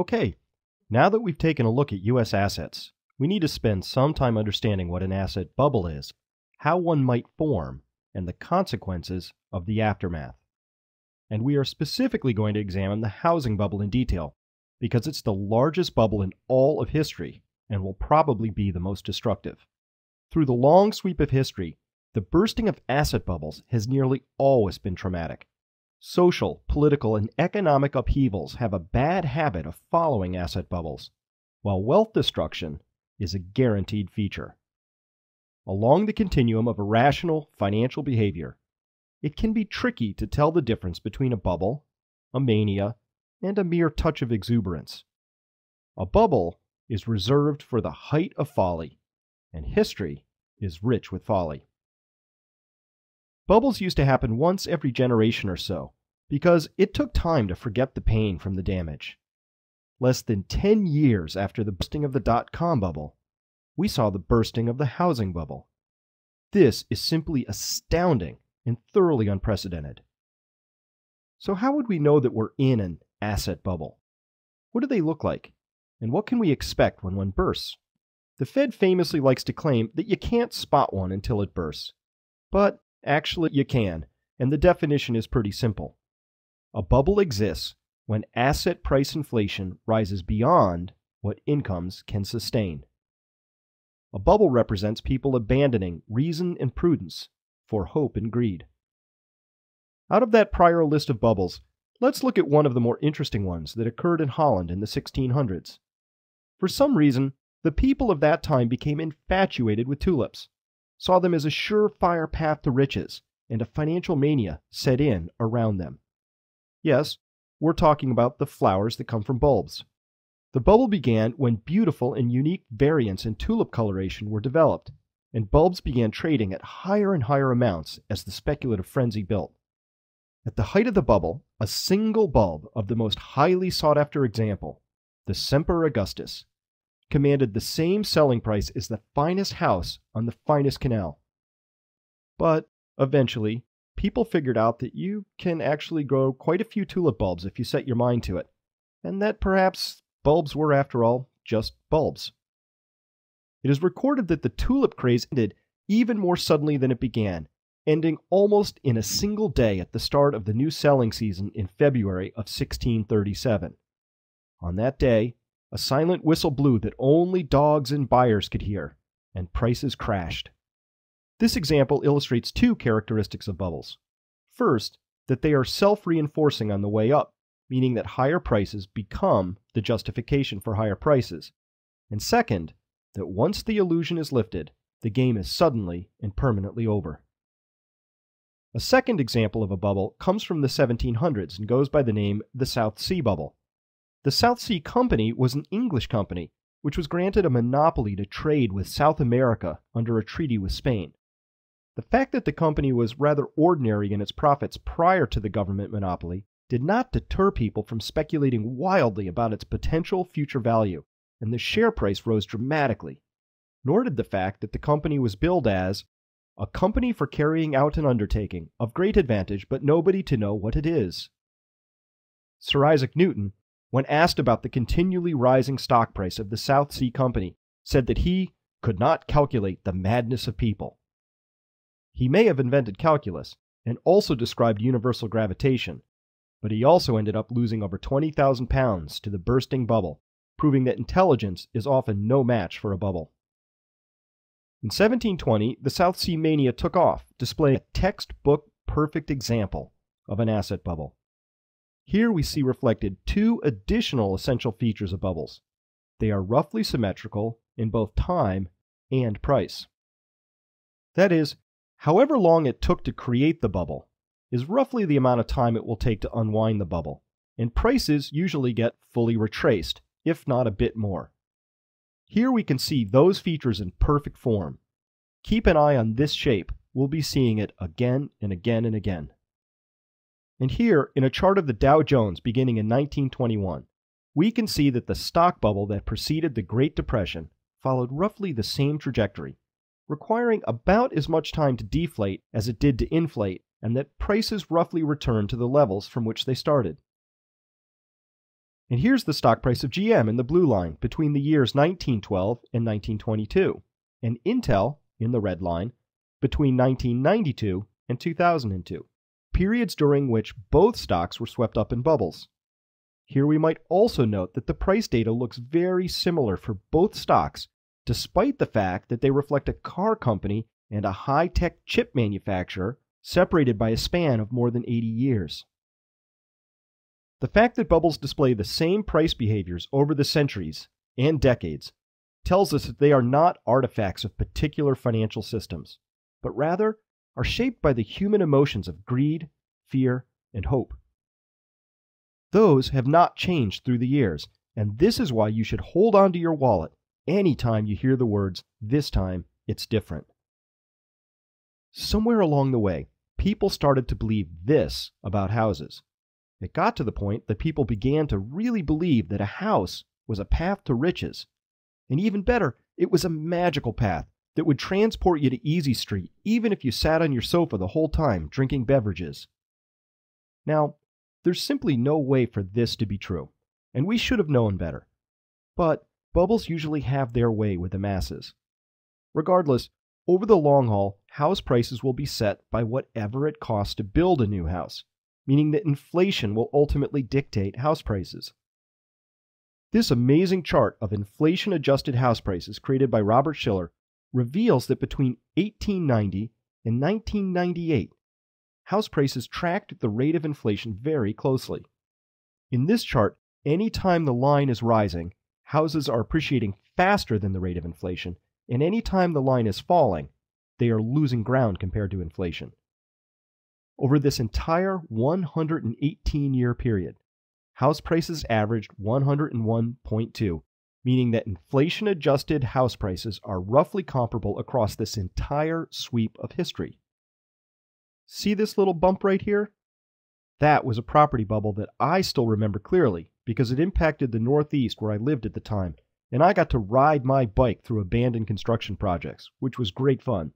Okay, now that we've taken a look at U.S. assets, we need to spend some time understanding what an asset bubble is, how one might form, and the consequences of the aftermath. And we are specifically going to examine the housing bubble in detail, because it's the largest bubble in all of history and will probably be the most destructive. Through the long sweep of history, the bursting of asset bubbles has nearly always been traumatic. Social, political, and economic upheavals have a bad habit of following asset bubbles, while wealth destruction is a guaranteed feature. Along the continuum of irrational financial behavior, it can be tricky to tell the difference between a bubble, a mania, and a mere touch of exuberance. A bubble is reserved for the height of folly, and history is rich with folly. Bubbles used to happen once every generation or so because it took time to forget the pain from the damage. Less than 10 years after the bursting of the dot com bubble, we saw the bursting of the housing bubble. This is simply astounding and thoroughly unprecedented. So, how would we know that we're in an asset bubble? What do they look like? And what can we expect when one bursts? The Fed famously likes to claim that you can't spot one until it bursts. But actually, you can, and the definition is pretty simple. A bubble exists when asset price inflation rises beyond what incomes can sustain. A bubble represents people abandoning reason and prudence for hope and greed. Out of that prior list of bubbles, let's look at one of the more interesting ones that occurred in Holland in the 1600s. For some reason, the people of that time became infatuated with tulips, saw them as a surefire path to riches, and a financial mania set in around them. Yes, we're talking about the flowers that come from bulbs. The bubble began when beautiful and unique variants in tulip coloration were developed, and bulbs began trading at higher and higher amounts as the speculative frenzy built. At the height of the bubble, a single bulb of the most highly sought after example, the Semper Augustus, commanded the same selling price as the finest house on the finest canal. But eventually, people figured out that you can actually grow quite a few tulip bulbs if you set your mind to it, and that perhaps bulbs were, after all, just bulbs. It is recorded that the tulip craze ended even more suddenly than it began, ending almost in a single day at the start of the new selling season in February of 1637. On that day, a silent whistle blew that only dogs and buyers could hear, and prices crashed. This example illustrates two characteristics of bubbles. First, that they are self reinforcing on the way up, meaning that higher prices become the justification for higher prices. And second, that once the illusion is lifted, the game is suddenly and permanently over. A second example of a bubble comes from the 1700s and goes by the name the South Sea Bubble. The South Sea Company was an English company which was granted a monopoly to trade with South America under a treaty with Spain. The fact that the company was rather ordinary in its profits prior to the government monopoly did not deter people from speculating wildly about its potential future value, and the share price rose dramatically. Nor did the fact that the company was billed as a company for carrying out an undertaking of great advantage, but nobody to know what it is. Sir Isaac Newton when asked about the continually rising stock price of the South Sea Company, said that he could not calculate the madness of people. He may have invented calculus and also described universal gravitation, but he also ended up losing over 20,000 pounds to the bursting bubble, proving that intelligence is often no match for a bubble. In 1720, the South Sea mania took off, displaying a textbook perfect example of an asset bubble. Here we see reflected two additional essential features of bubbles. They are roughly symmetrical in both time and price. That is, however long it took to create the bubble is roughly the amount of time it will take to unwind the bubble, and prices usually get fully retraced, if not a bit more. Here we can see those features in perfect form. Keep an eye on this shape, we'll be seeing it again and again and again. And here, in a chart of the Dow Jones beginning in 1921, we can see that the stock bubble that preceded the Great Depression followed roughly the same trajectory, requiring about as much time to deflate as it did to inflate, and that prices roughly returned to the levels from which they started. And here's the stock price of GM in the blue line between the years 1912 and 1922, and Intel in the red line between 1992 and 2002, periods during which both stocks were swept up in bubbles. Here we might also note that the price data looks very similar for both stocks, despite the fact that they reflect a car company and a high tech chip manufacturer separated by a span of more than 80 years. The fact that bubbles display the same price behaviors over the centuries and decades tells us that they are not artifacts of particular financial systems, but rather are shaped by the human emotions of greed, fear, and hope. Those have not changed through the years, and this is why you should hold on to your wallet anytime you hear the words, this time it's different. Somewhere along the way, people started to believe this about houses. It got to the point that people began to really believe that a house was a path to riches. And even better, it was a magical path that would transport you to Easy Street, even if you sat on your sofa the whole time drinking beverages. Now, there's simply no way for this to be true, and we should have known better. But bubbles usually have their way with the masses. Regardless, over the long haul, house prices will be set by whatever it costs to build a new house, meaning that inflation will ultimately dictate house prices. This amazing chart of inflation adjusted house prices created by Robert Shiller reveals that between 1890 and 1998, house prices tracked the rate of inflation very closely. In this chart, any time the line is rising, houses are appreciating faster than the rate of inflation, and any time the line is falling, they are losing ground compared to inflation. Over this entire 118 year period, house prices averaged 101.2, meaning that inflation adjusted house prices are roughly comparable across this entire sweep of history. See this little bump right here? That was a property bubble that I still remember clearly because it impacted the Northeast where I lived at the time, and I got to ride my bike through abandoned construction projects, which was great fun.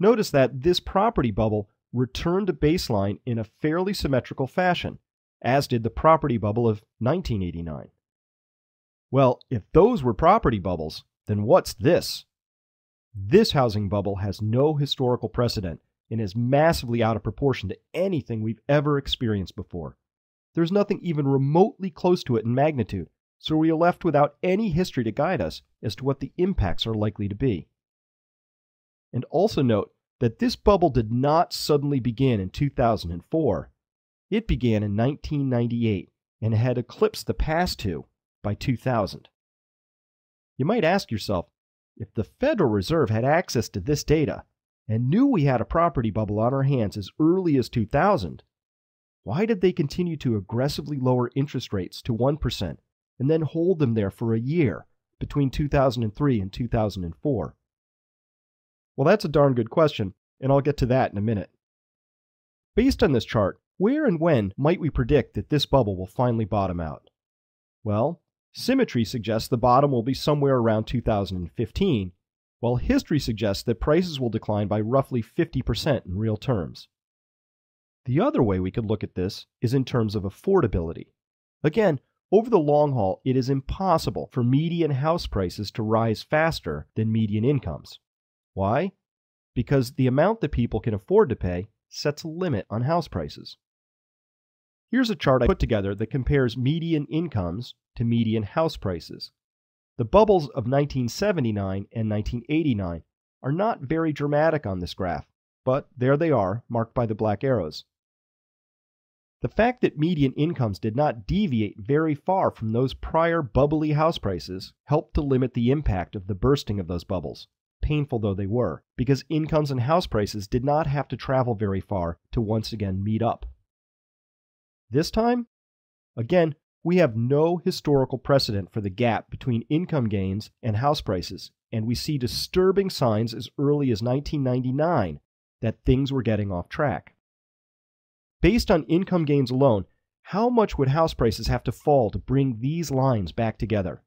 Notice that this property bubble returned to baseline in a fairly symmetrical fashion, as did the property bubble of 1989. Well, if those were property bubbles, then what's this? This housing bubble has no historical precedent and is massively out of proportion to anything we've ever experienced before. There's nothing even remotely close to it in magnitude, so we are left without any history to guide us as to what the impacts are likely to be. And also note that this bubble did not suddenly begin in 2004. It began in 1998 and had eclipsed the past two by 2000. You might ask yourself if the Federal Reserve had access to this data and knew we had a property bubble on our hands as early as 2000, why did they continue to aggressively lower interest rates to 1% and then hold them there for a year between 2003 and 2004? Well, that's a darn good question, and I'll get to that in a minute. Based on this chart, where and when might we predict that this bubble will finally bottom out? Well, symmetry suggests the bottom will be somewhere around 2015, while history suggests that prices will decline by roughly 50% in real terms. The other way we could look at this is in terms of affordability. Again, over the long haul, it is impossible for median house prices to rise faster than median incomes. Why? Because the amount that people can afford to pay sets a limit on house prices. Here's a chart I put together that compares median incomes to median house prices. The bubbles of 1979 and 1989 are not very dramatic on this graph, but there they are, marked by the black arrows. The fact that median incomes did not deviate very far from those prior bubbly house prices helped to limit the impact of the bursting of those bubbles, painful though they were, because incomes and house prices did not have to travel very far to once again meet up. This time, again, we have no historical precedent for the gap between income gains and house prices, and we see disturbing signs as early as 1999 that things were getting off track. Based on income gains alone, how much would house prices have to fall to bring these lines back together?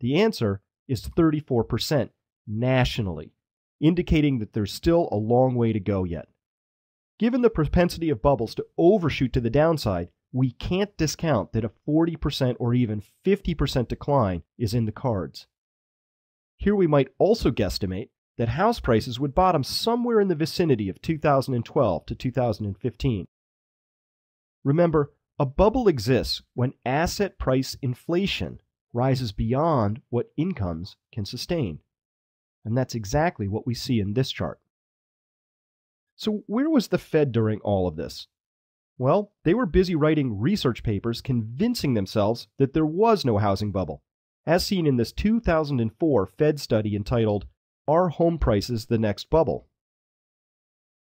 The answer is 34% nationally, indicating that there's still a long way to go yet. Given the propensity of bubbles to overshoot to the downside, we can't discount that a 40% or even 50% decline is in the cards. Here we might also guesstimate that house prices would bottom somewhere in the vicinity of 2012 to 2015. Remember, a bubble exists when asset price inflation rises beyond what incomes can sustain. And that's exactly what we see in this chart. So, where was the Fed during all of this? Well, they were busy writing research papers convincing themselves that there was no housing bubble, as seen in this 2004 Fed study entitled Are Home Prices the Next Bubble?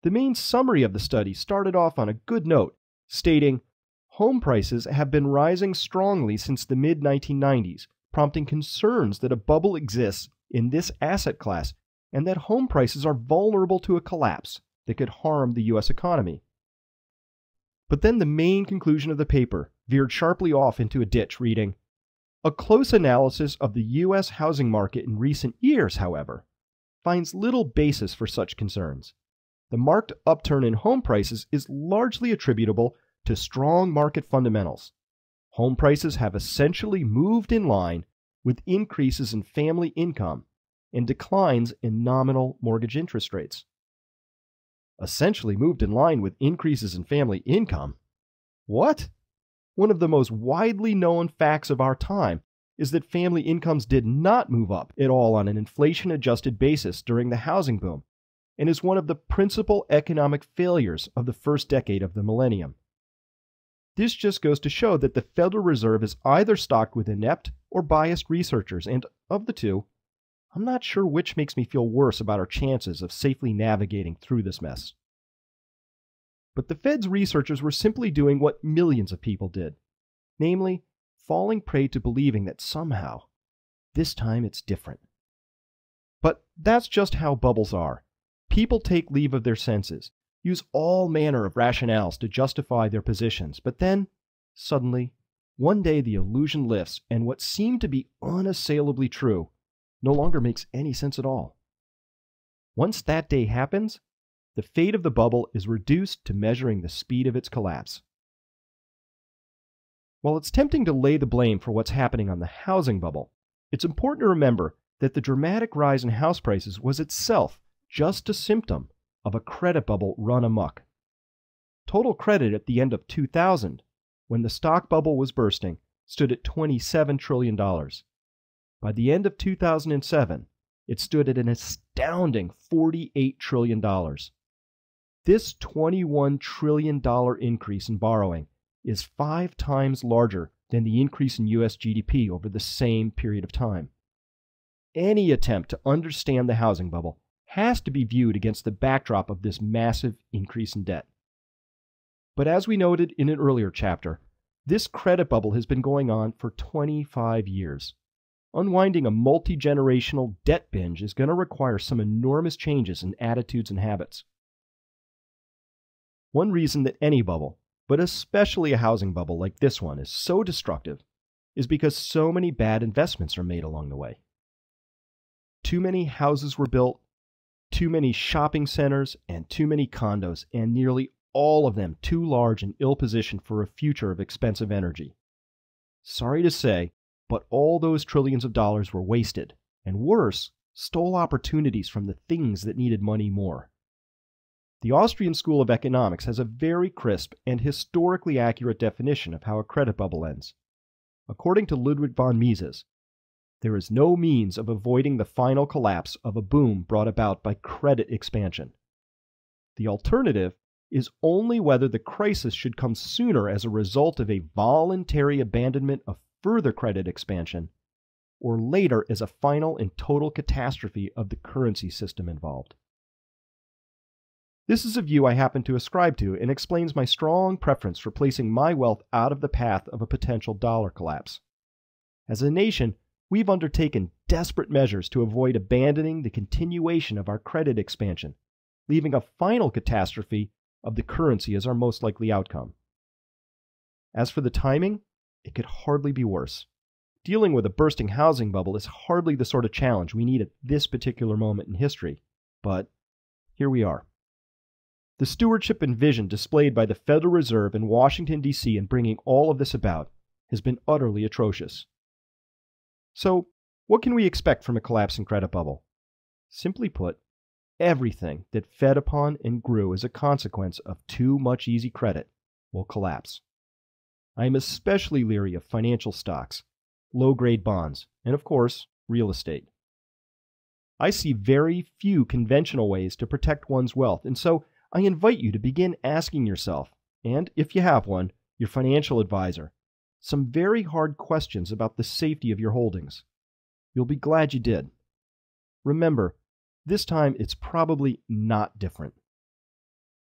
The main summary of the study started off on a good note, stating Home prices have been rising strongly since the mid 1990s, prompting concerns that a bubble exists in this asset class and that home prices are vulnerable to a collapse that could harm the U.S. economy. But then the main conclusion of the paper veered sharply off into a ditch, reading A close analysis of the U.S. housing market in recent years, however, finds little basis for such concerns. The marked upturn in home prices is largely attributable to strong market fundamentals. Home prices have essentially moved in line with increases in family income and declines in nominal mortgage interest rates essentially moved in line with increases in family income. What? One of the most widely known facts of our time is that family incomes did not move up at all on an inflation adjusted basis during the housing boom and is one of the principal economic failures of the first decade of the millennium. This just goes to show that the Federal Reserve is either stocked with inept or biased researchers, and of the two, I'm not sure which makes me feel worse about our chances of safely navigating through this mess. But the Fed's researchers were simply doing what millions of people did namely, falling prey to believing that somehow, this time it's different. But that's just how bubbles are. People take leave of their senses, use all manner of rationales to justify their positions, but then, suddenly, one day the illusion lifts, and what seemed to be unassailably true no longer makes any sense at all. Once that day happens, the fate of the bubble is reduced to measuring the speed of its collapse. While it's tempting to lay the blame for what's happening on the housing bubble, it's important to remember that the dramatic rise in house prices was itself just a symptom of a credit bubble run amuck. Total credit at the end of 2000, when the stock bubble was bursting, stood at $27 trillion. By the end of 2007, it stood at an astounding $48 trillion. This $21 trillion increase in borrowing is five times larger than the increase in US GDP over the same period of time. Any attempt to understand the housing bubble has to be viewed against the backdrop of this massive increase in debt. But as we noted in an earlier chapter, this credit bubble has been going on for 25 years. Unwinding a multi generational debt binge is going to require some enormous changes in attitudes and habits. One reason that any bubble, but especially a housing bubble like this one, is so destructive is because so many bad investments are made along the way. Too many houses were built, too many shopping centers, and too many condos, and nearly all of them too large and ill positioned for a future of expensive energy. Sorry to say, but all those trillions of dollars were wasted, and worse, stole opportunities from the things that needed money more. The Austrian School of Economics has a very crisp and historically accurate definition of how a credit bubble ends. According to Ludwig von Mises, there is no means of avoiding the final collapse of a boom brought about by credit expansion. The alternative is only whether the crisis should come sooner as a result of a voluntary abandonment of further credit expansion, or later as a final and total catastrophe of the currency system involved. This is a view I happen to ascribe to and explains my strong preference for placing my wealth out of the path of a potential dollar collapse. As a nation, we've undertaken desperate measures to avoid abandoning the continuation of our credit expansion, leaving a final catastrophe of the currency as our most likely outcome. As for the timing, it could hardly be worse. Dealing with a bursting housing bubble is hardly the sort of challenge we need at this particular moment in history, but here we are. The stewardship and vision displayed by the Federal Reserve in Washington, D.C. in bringing all of this about has been utterly atrocious. So, what can we expect from a collapsing credit bubble? Simply put, everything that fed upon and grew as a consequence of too much easy credit will collapse. I am especially leery of financial stocks, low grade bonds, and of course, real estate. I see very few conventional ways to protect one's wealth, and so I invite you to begin asking yourself, and if you have one, your financial advisor, some very hard questions about the safety of your holdings. You'll be glad you did. Remember, this time it's probably not different.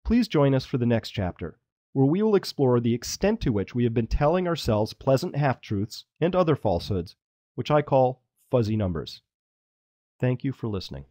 Please join us for the next chapter, where we will explore the extent to which we have been telling ourselves pleasant half truths and other falsehoods, which I call fuzzy numbers. Thank you for listening.